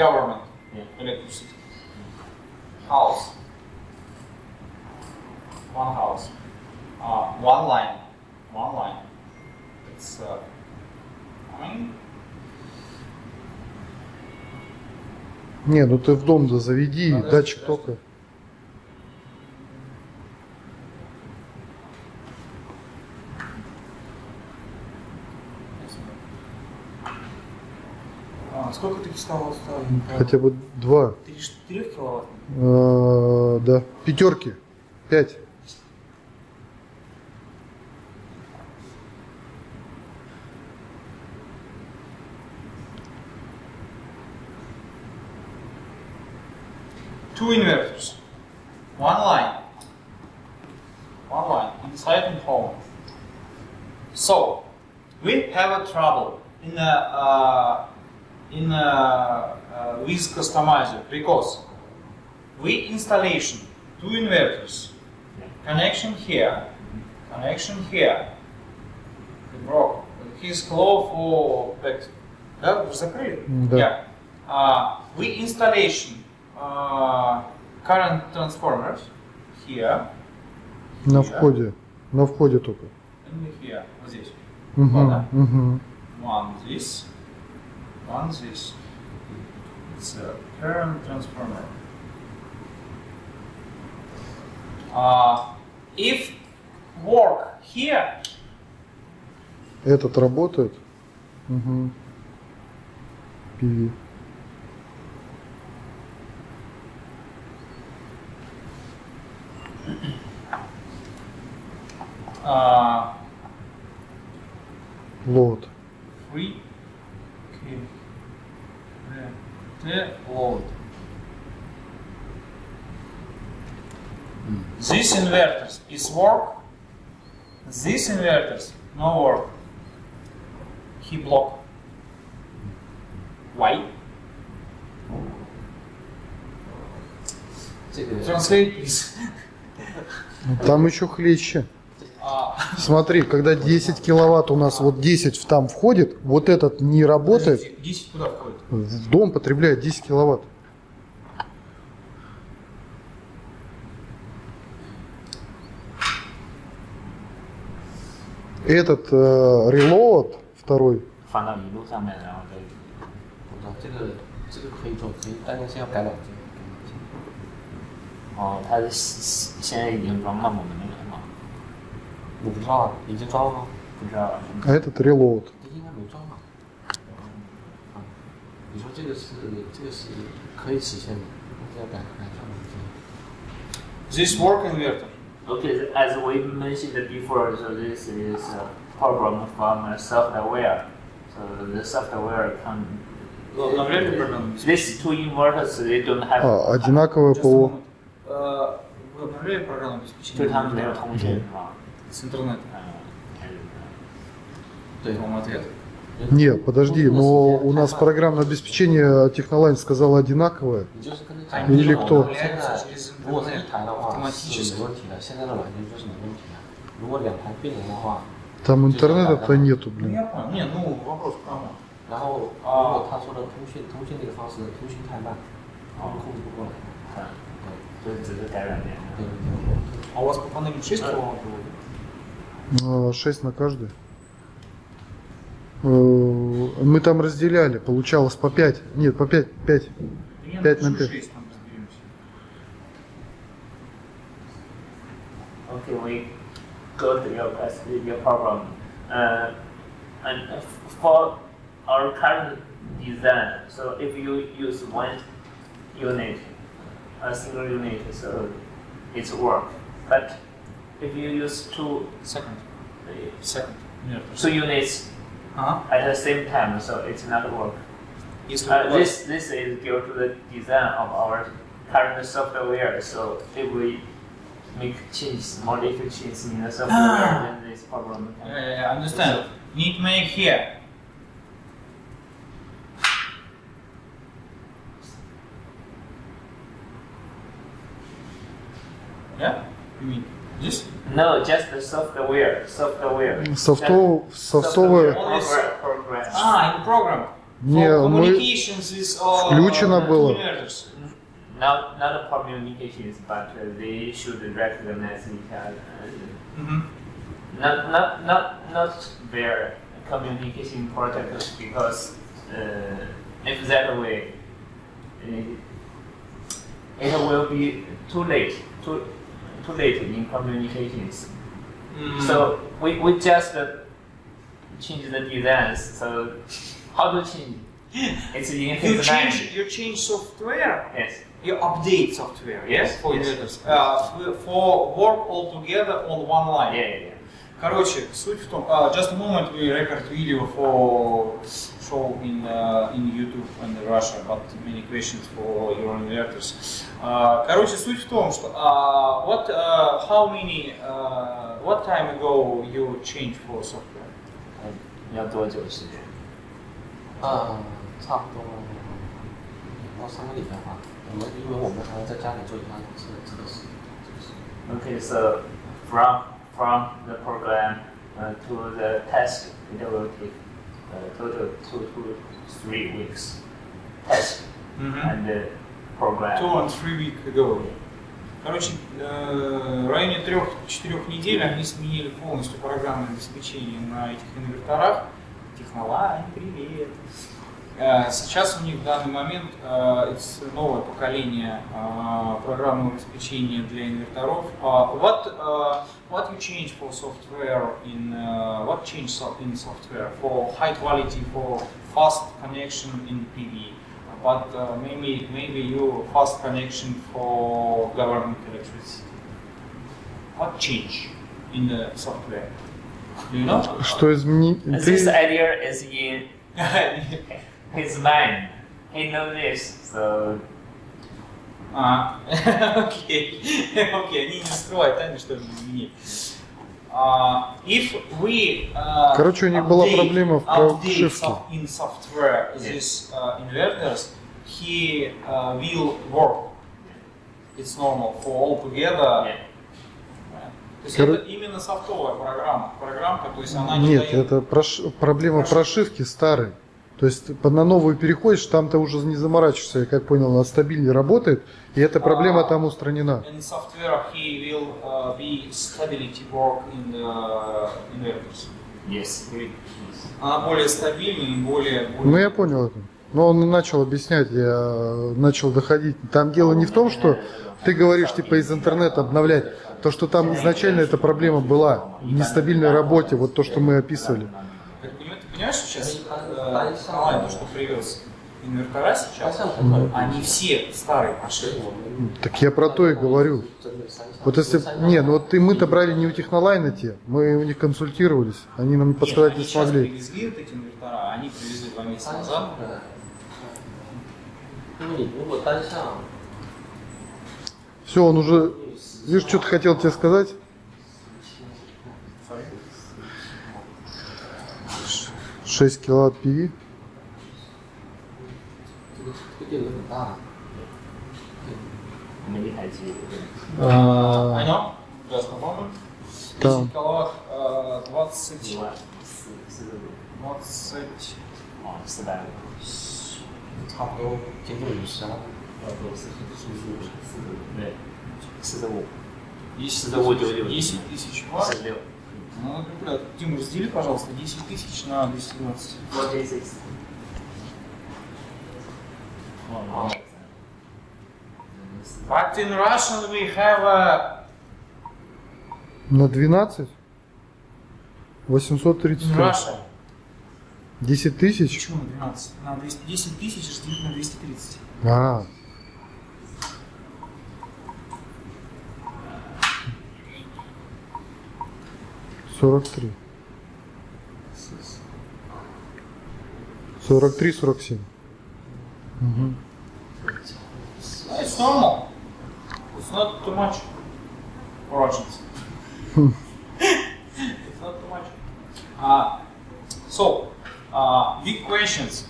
government electricity. House. One house. Uh, one line. One line. It's. Uh, I mean, Не, ну ты в дом да заведи, Подожди, датчик тока. А? Хотя бы два. 4 киловатт? Э, да, пятерки. Пять. Two inverters. One line. One line inside and home. So we have a trouble in a, uh, in a, uh, with customizer because we installation two inverters connection here connection here It broke his claw for back да вы закрыли Да. yeah uh, we installation uh, current transformers here На входе. На входе только. and here вот здесь Угу, Ладно. угу. one this One this it's a current transformer uh, if work here Этот работает. Угу. PV. uh, Лот. free the load. These inverters is work. These inverters no work. He block. Why? Translate please. Там еще хлеще. Смотри, когда 10 киловатт у нас вот 10 в- там входит, вот этот не работает, подождите, 10 куда входит? в дом потребляет 10 киловатт. Этот э, reload второй, 放我不知道啊，已经装了吗？不知道。 а этот reload. 这应该没装吧？啊，你说这个是这个是可以实现的，但是要改改上软件。 This work inverter. Okay, as we mentioned before, so this is a program from a software. So the software can. Навряд ли программа These two inverters, they don't have. А, одинаковое Just a ПО. moment. Э, Вы обновляли программу 就 обеспечения? 他们没有通信是吧？ с интернета. То вам ответ. Нет, подожди, но у нас программное обеспечение а Технолайн сказала одинаковое. Или кто? Там интернета-то нету, ну, блин. Нет, ну вопрос а а. к кому. у вас по панели 6? 6 на каждый. Мы там разделяли, получалось по 5. Нет, по 5, 5. 5 на 5. Okay, we go through your question, your problem. Uh, and for our current design, so if you use one unit, a single unit, so it's work. But if you use two second, second, yeah. two units huh? at the same time, so it's uh, not work. Uh, work. This this is due to the design of our current software. So if we make changes, modifications in the software, ah. then this problem. Yeah, yeah, yeah, understand. Need make here. Yeah, you mean. this? No, just the software. Software. Софтов, софтовое, Program. program. Ah, in program. Не, for мы... communications with uh, Включено two было. inverters. Not not the communications, but uh, they should recognize each other. Мгм. Not not not not their communication protocol because uh, if that way, uh, it will be too late. Too too late in communications. М. So we, we just uh, change the designs. So how to change? It's in You change you change software. Yes. You update software. Yes, for yes. Uh, for work all together on one line. Yeah, yeah, yeah. Короче, суть в том, uh, just a moment we record video for show in uh, in YouTube and Russia, but many questions for your inverters. Uh, короче, суть в том, что uh, what uh, how many uh, what time ago you changed for software? 要多久时间？呃，差不多要三个礼拜吧。我们因为我们还要在家里做一下这这个事，这个事。 Okay, so from from the program uh, to the test, it will take uh, total two to three weeks. Test and the program. Two and three week ago. Короче, э, в районе трех-четырех недель они сменили полностью программное обеспечение на этих инверторах. Технолайн, привет. Э, Сейчас у них в данный момент э, новое поколение э, программного обеспечения для инверторов. А What uh, what you change for software in uh, what change in software for high quality for fast connection in PV? but uh, maybe maybe you fast connection for government electricity. What change in the software? Do you know? Что изменить? This idea is in his mind. He knows this, so А, окей, окей, они не скрывают тайны, что они изменили. А, if we uh, Короче, у них была update- проблема в прошивке. in software this uh, inverters, he uh, will work. It's normal for all together. yeah. То есть Кор- это именно софтовая программа. Программка, то есть она не Нет, дает... это прош- проблема Прошивки. прошивки старой. То есть на новую переходишь, там ты уже не заморачиваешься, я как понял, она стабильно работает, и эта проблема А. там устранена. In software, he will uh, be stability work in the inverters. Yes. Yes. Она более стабильная и более... более... Ну я понял это. Но он начал объяснять, я начал доходить. Там дело не в том, что ты говоришь типа из интернета обновлять. То, что там изначально эта проблема была в нестабильной работе, вот то, что мы описывали понимаешь, сейчас онлайн, что привез инвертора сейчас, они все старые машины. Так я про то и говорю. Вот если, не, ну вот мы-то брали не у Технолайна те, мы у них консультировались, они нам подсказать не смогли. Они привезли вот эти инвертора, а они привезли два месяца назад. Все, он уже, видишь, что-то хотел тебе сказать? 6 а. киловатт PV. А, там. 10 киловатт, 20... 20... Там был тянул, 45 тысяч ватт. Ну, а калькулятор. Тим, раздели, пожалуйста, 10 тысяч на 220. Вот 10. But in Russian we have a... На 12? 830. Russia. 10 тысяч? Почему на 12? На 200, 10 тысяч разделить на 230. А. -а. 43. 43, 47. Угу. It's normal. It's not too much Russians. it's not too much. Uh, so, uh, big questions.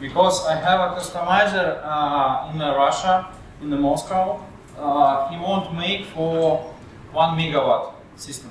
Because I have a customizer uh, in Russia, in the Moscow. Uh, he won't make for one megawatt system.